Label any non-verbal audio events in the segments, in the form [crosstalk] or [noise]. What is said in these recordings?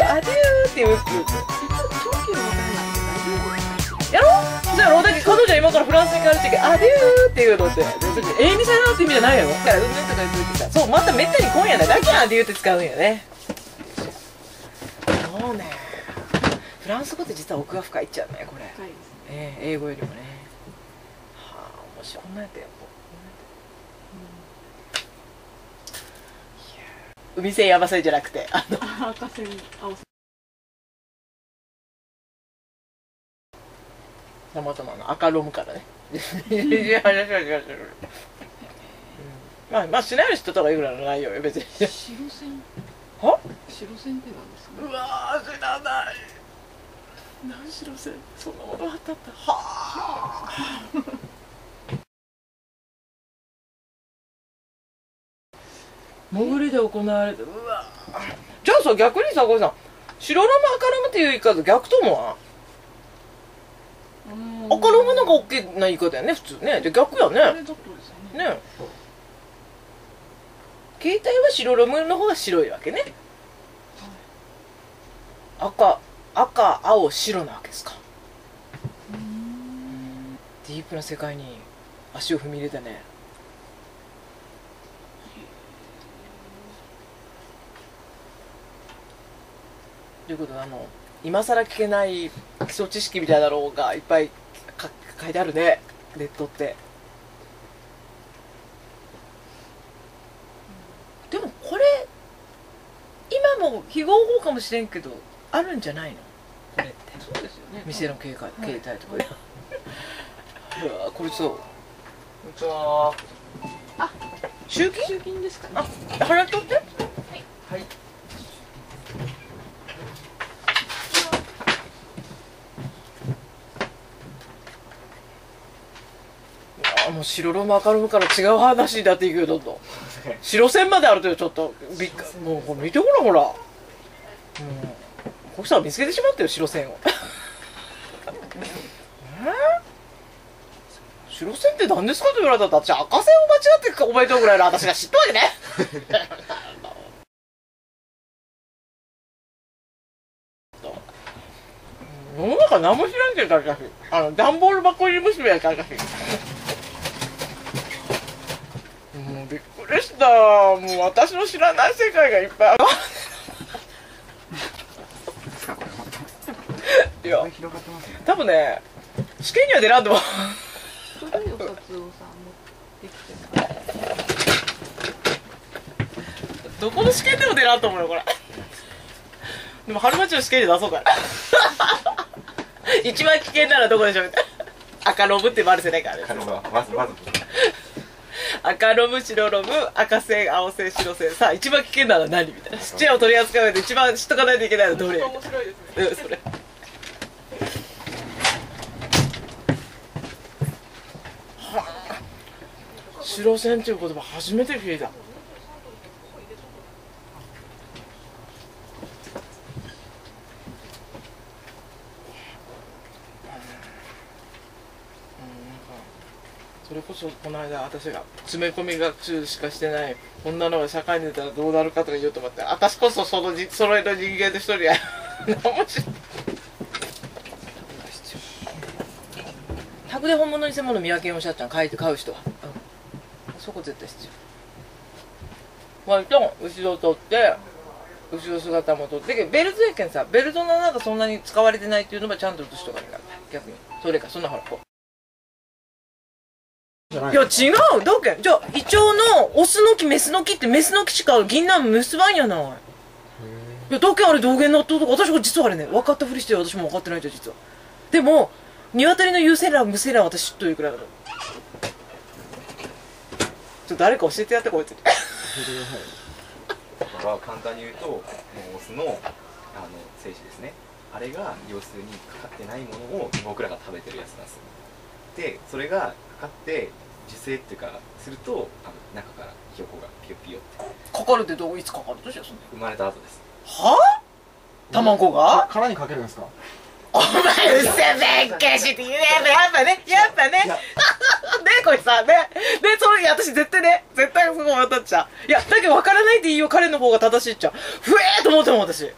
どアデューって言う。って言うやろそうやろだけど彼女は今からフランスに帰るってアデューって言うのってでそれ永遠にさよ。ならって意味じゃないやろだからうんぬんとか言ってさ。そうまためったに今夜ね。だけアデューって使うんよね。そうね。フランス語って実は奥が深いっちゃうねこれ。深い。ええ英語よりもね。はあ面白い。こんなんやったよ海線やばせじゃなくて。あのあ赤線青線たまたまの赤ロムからね。まあまあしないようにしとった方がいいぐらいの内容よ別に。白線？[laughs] は？白線って何ですか？うわー知らない。何しろせそんなものあったったはあ潜りで行われてうわ。じゃあさ逆にさこれさ白ラム赤ラムっていう言い方逆ともは赤ラムの方が OK な言い方やね普通ね。じゃあ逆やね。ね。ね。携帯は白ラムの方が白いわけね。赤赤青白なわけですか。ディープな世界に足を踏み入れたねということであの今更聞けない基礎知識みたいなのがいっぱいか書いてあるね。ネットって。でもこれ今も非合法かもしれんけどあるんじゃないの？これって。そうですよね。店の携帯携帯とか。で、うわこれそうこんにちは。集金？集金ですかね。あ払っとってもう白ロム赤ロムから違う話になっていくよどんどん。[laughs] 白線まであるとよちょっとびっくもうこれ見てごらんほら。もうこうしたら見つけてしまったよ白線を。[laughs] え？白線って何ですかと言われたら私赤線を間違って覚えておくぐらいの私が知ったわけね。[laughs] 世の中何も知らんけど私あの段ボール箱入り娘やから私びっくりした。もう私の知らない世界がいっぱいある。いや。広がってますね。多分ね試験には出らんと思う。古いお札をさ持ってきて。さどこの試験でも出らんと思うよこれ。でも春町の試験で出そうかな。[laughs] 一番危険ならどこでしょうみたいな。赤ロブってバルせないからね。まずまず赤ロム白ロム赤線青線白線。さあ一番危険なのは何みたいな。質屋を取り扱う上で一番知っとかないといけないのはどれ？面白いですね。うんそれ。はあ。白線っていう言葉初めて聞いたこの間私が詰め込み学習しかしてないこんなのが社会に出たらどうなるかとか言うと思って私こそそのじ揃えの人間の一人や。[laughs] 面白い。タグで本物偽物見分けをしちゃっちゃん買う人は、うん、そこ絶対必要。割と後ろ取って後ろ姿も取ってベルトやけんさベルトのなんかそんなに使われてないっていうのもちゃんと写しとかになる。逆に。それかそんなほらこう。い。や違う。どうけんじゃあイチョウのオスの木メスの木ってメスの木しか銀杏結ばんやない。いやどうけんあれ道元納豆とか私も実はあれね分かったふりして私も分かってないじゃん実は。でも鶏の有精卵無精卵私知っとるくらいだろちょっと誰か教えてやってこいつ [laughs] だから簡単に言うともうオスのあの精子ですね。あれが要するにかかってないものを僕らが食べてるやつなんですでそれがかかって受精っていうかするとあの中からひよこがピヨピヨって。かかるってどういつかかるとしよそんな。生まれた後です。はあ？卵が？殻にかけるんですか？お前うせべっけしって言うやっぱやっぱねやっぱね。ね [laughs] これさね。でそれ私絶対ね絶対そこ渡っちゃう。いやだけど分からないでいいよ彼の方が正しいっちゃふえーと思っても私。うん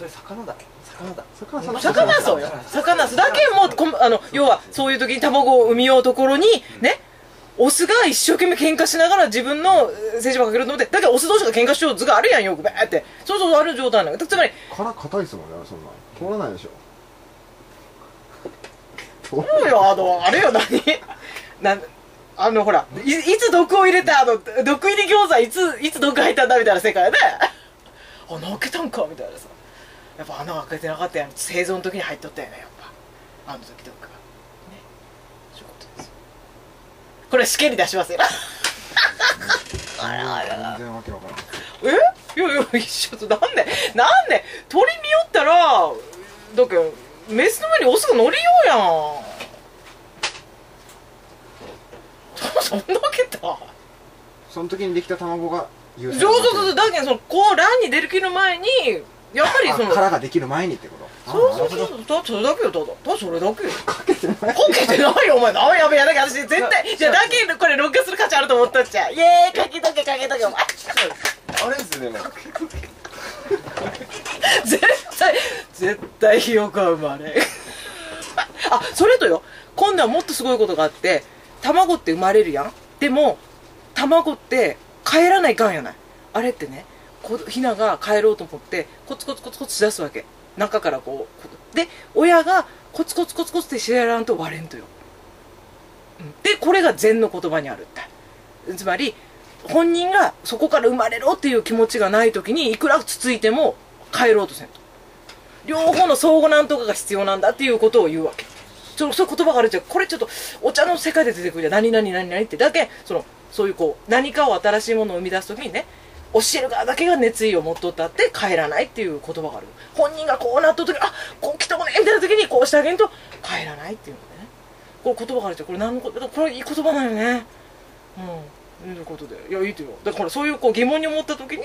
それ魚だ。魚だ。魚魚そうよ。魚。だけもあの要はそういう時に卵を産みようところにねオスが一生懸命喧嘩しながら自分のえー精子ばかけると思ってだけどオス同士が喧嘩しよう図があるやんよくべーって。そうそうある状態なのつまり殻硬いですもんねそんな。通らないでしょ。そうよあのあれよ何？なんあのほらいいつ毒を入れたあの毒入り餃子いついつ毒入ったんだみたいな世界で。あ穴開けたんかみたいなさやっぱ穴開けてなかったやん。生存の時に入っとったよねやっぱ。あの時毒がね。そういうことですよ。これ試験に出しますよ。全然わけわからん。え？いやいや一緒となんで？なんで？鳥見よったらだけどメスの上にオスが乗りようやん。[laughs] そんなわけだ。その時にできた卵が優そうそうそうだけどそのこう卵に出る気の前にやっぱりその殻ができる前にってこと？そうそうそうそう。ただそれだけよ。ただただそれだけよ。かけてない。かけてないよお前。なやべやだけど私絶対じゃあだけこれ録画する価値あると思ったっちゃイエーイかけとけかけとけお前。あれですね絶対絶対ひよこは生まれ。んあそれとよ。今度はもっとすごいことがあって卵って生まれるやん。でも卵って帰らないかんやない。あれってねこヒナが帰ろうと思ってコツコツコツコツしだすわけ。中からこうで親がコツコツコツコツってしやらんと割れんとよ。でこれが禅の言葉にある。ってつまり本人がそこから生まれろっていう気持ちがない時にいくらつついても帰ろうとせんと。両方の相互なんとかが必要なんだっていうことを言うわけ。ちょそういう言葉があるじゃん。これちょっとお茶の世界で出てくるじゃん。何々何々って。だけそのそういうこう何かを新しいものを生み出す時にね教える側だけが熱意を持っとったって帰らないっていう言葉がある。本人がこうなった時あこう来たこねみたいな時にこうしてあげんと帰らないっていうのね。こう言葉があるじゃん。これ何のことこれいい言葉だよね。うん。いうことで。いやいいとよ。だからそういうこう疑問に思った時に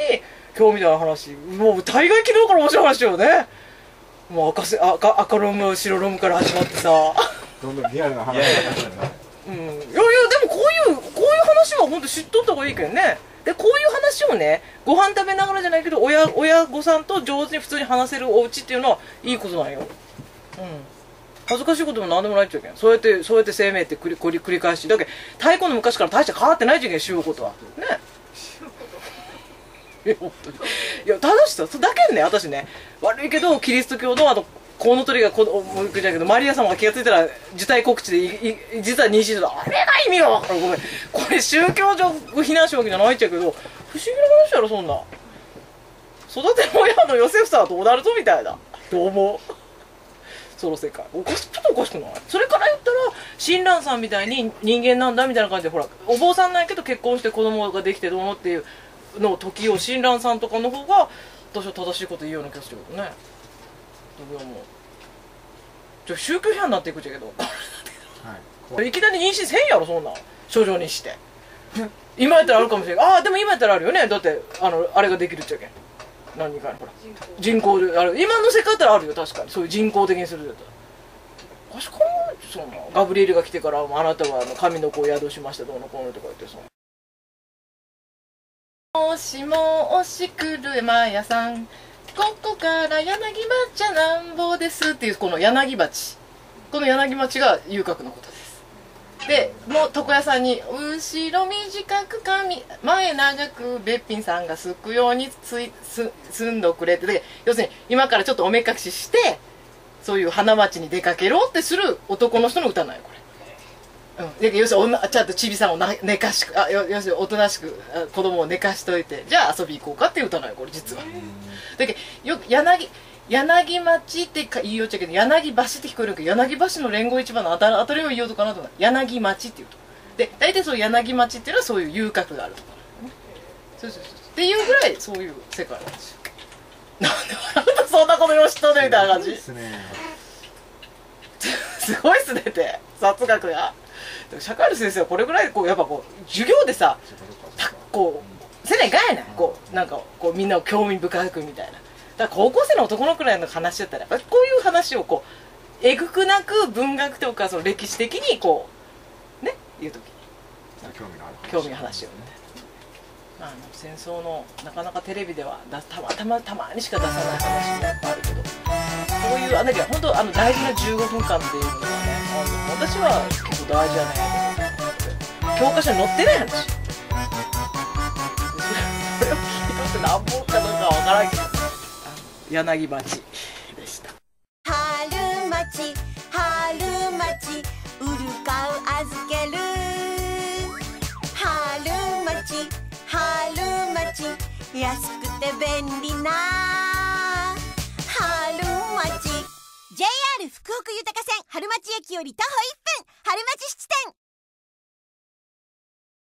今日みたいな話もう大概昨日から面白い話よね。もう赤せ赤赤ロム白ロムから始まってさ。どんどんリアルない話やいやいやうん。いやいやでもこういうこういう話は本当知っとった方がいいけどねでこういう話をねご飯食べながらじゃないけど親親御さんと上手に普通に話せるお家っていうのはいいことなんよ。うん。恥ずかしいことも何でもないっちゃうけん。そうやってそうやって生命って繰り繰り繰り返し。だけど太古の昔から大して変わってないっちゃうけん塩ことは。ね。いや本当に。いや正しさだけんね私ね。悪いけどキリスト教のあのコウノトリがこもう一回じゃけどマリア様が気がついたら受胎告知でいい実は妊娠してた。あれが意味が分からんごめん。これ宗教上非難しいわけじゃないっちゃうけど不思議な話やろそんな。育ての親のヨセフさんはどうなるとみたいなどう思う？その世界おかしちょっとおかしくない？それから言ったら親鸞さんみたいに人間なんだみたいな感じでほらお坊さんないけど結婚して子供ができてどうのっていうの時を親鸞さんとかの方が私は正しいこと言うような気がするけどね。どう思うじゃあ宗教批判になっていくっちゃけど。はい。い。きなり妊娠せんやろそんなん。症状にして。今やったらあるかもしれん。ああでも今やったらあるよね。だってあのあれができるっちゃけん。何かほら人工である今の世界だったらあるよ。確かに。そういう人工的にするんだったら。確かにそんなガブリエルが来てからあなたはあの神の子を宿しました。どうのこうのとか言ってさ。もしもし車屋さんここから柳町なんぼですっていうこの柳町この柳町が遊郭のことですでもう床屋さんに「後ろ短く髪前長くべっぴんさんがすくようについす住んどくれ」ってで要するに今からちょっとおめかししてそういう花街に出かけろってする男の人の歌なんよこれ。うん、で要するに女ちゃんとちびさんをな寝かしくあよ要するにおとなしくあ子供を寝かしといてじゃあ遊び行こうかっていう歌なんよこれ実は。だけどよく柳柳町ってか言いよっちゃうけど柳橋って聞こえるけど柳橋の連合市場の当た当たりを言おうとかなと思柳町っていうと。で大体そう柳町っていうのはそういう遊郭があるとか、ね、そうそうそう。っていうぐらいそういう世界なんですよ。[laughs] なんで笑うとそんなことよしとねみたいな感じ。ですね。[laughs] すごいっすねって。雑学が社会の先生はこれぐらいこうやっぱこう授業でさたこうせないかんやなこうなんかこうみんなを興味深くみたいな。だから高校生の男のくらいの話だったらこういう話をこうえぐくなく文学とかその歴史的にこうね言う時。興味がある興味の話をね。あの戦争のなかなかテレビではだたまたまたまにしか出さない話もやっぱあるけど。そういうあたりは本当あの大事な15分間っていうのはねあの私は結構大事じゃないかと思って教科書に載ってない話それを聞いとってなんぼかどうかわからんけど。柳町でした。春町春町売る買う預ける。春町春町安くて便利な JR 福岡豊線春町駅より徒歩1分春町七店。